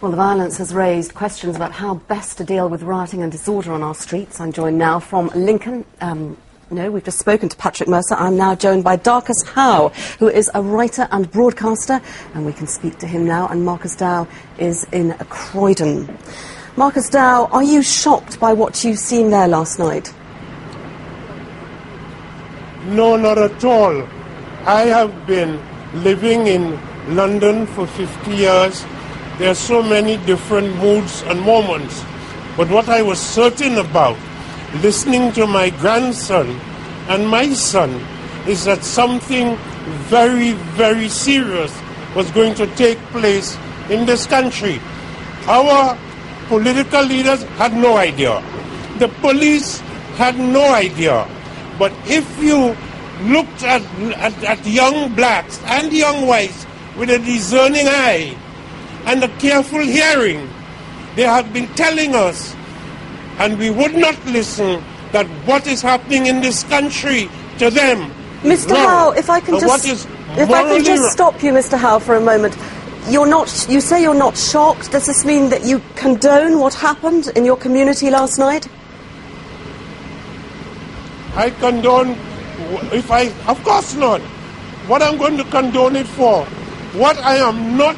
Well, the violence has raised questions about how best to deal with rioting and disorder on our streets. I'm joined now from Lincoln. Um, no, we've just spoken to Patrick Mercer. I'm now joined by Darcus Howe, who is a writer and broadcaster, and we can speak to him now. And Marcus Dow is in Croydon. Marcus Dow, are you shocked by what you've seen there last night? No, not at all. I have been living in London for 50 years there are so many different moods and moments. But what I was certain about, listening to my grandson and my son, is that something very, very serious was going to take place in this country. Our political leaders had no idea. The police had no idea. But if you looked at, at, at young blacks and young whites with a discerning eye, and a careful hearing. They have been telling us, and we would not listen, that what is happening in this country to them. Mr. Howe, if I can just if I can just stop you, Mr. Howe, for a moment. You're not. You say you're not shocked. Does this mean that you condone what happened in your community last night? I condone. If I, of course not. What I'm going to condone it for. What I am not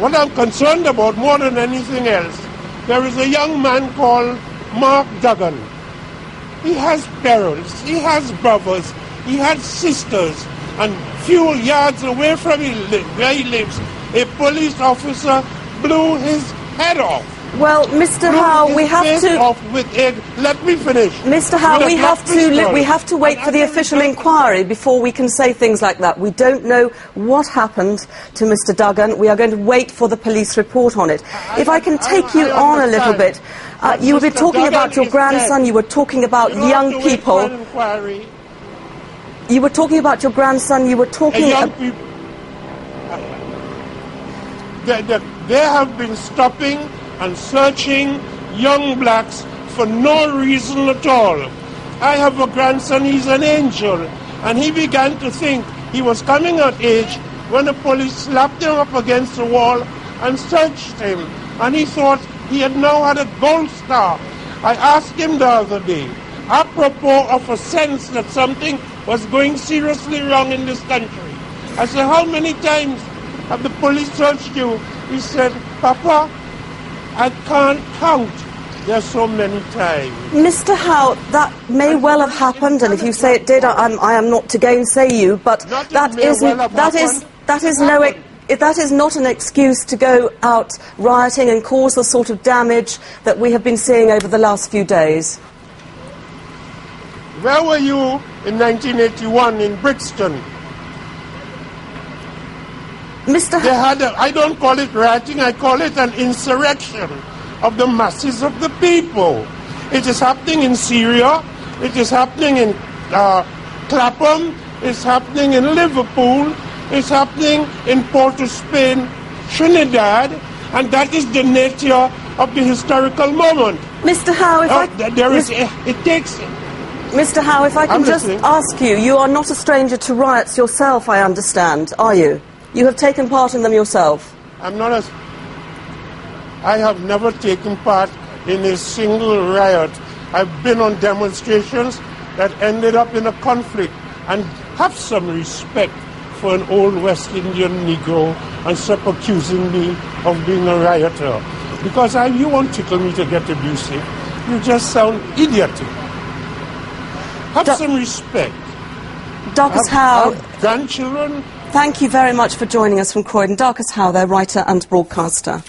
what I'm concerned about more than anything else, there is a young man called Mark Duggan. He has parents, he has brothers, he has sisters, and few yards away from where he lives, a police officer blew his head off. Well, Mr. Howe, we have to. Off with egg. Let me finish. Mr. Howe, we have to. we have to wait for the official inquiry before we can say things like that. We don't know what happened to Mr. Duggan. We are going to wait for the police report on it. if I can take you on a little bit, uh, you were talking about your grandson. You were talking about young people. You were talking about your grandson. You were talking. Young people. They, they, they have been stopping and searching young blacks for no reason at all. I have a grandson, he's an angel, and he began to think he was coming of age when the police slapped him up against the wall and searched him. And he thought he had now had a gold star. I asked him the other day, apropos of a sense that something was going seriously wrong in this country. I said, how many times have the police searched you? He said, Papa, I can't count. There's so many times. Mr. Howe, that may well have happened, and if you say it did, I, I'm, I am not to gainsay you, but that is, well that is, that is no... that is not an excuse to go out rioting and cause the sort of damage that we have been seeing over the last few days. Where were you in 1981 in Brixton? Mr. They had a, I don't call it rioting, I call it an insurrection of the masses of the people. It is happening in Syria, it is happening in uh, Clapham, it's happening in Liverpool, it's happening in Port of Spain, Trinidad, and that is the nature of the historical moment. Mr. Howe, if uh, I... There is, it takes... Mr. Howe, if I can I'm just listening. ask you, you are not a stranger to riots yourself, I understand, are you? You have taken part in them yourself? I'm not a... I have never taken part in a single riot. I've been on demonstrations that ended up in a conflict and have some respect for an old West Indian Negro and stop accusing me of being a rioter. Because I, you won't tickle me to get abusive. You just sound idiotic. Have some respect. Darcus Howe. grandchildren Thank you very much for joining us from Croydon. Darcus Howe, their writer and broadcaster.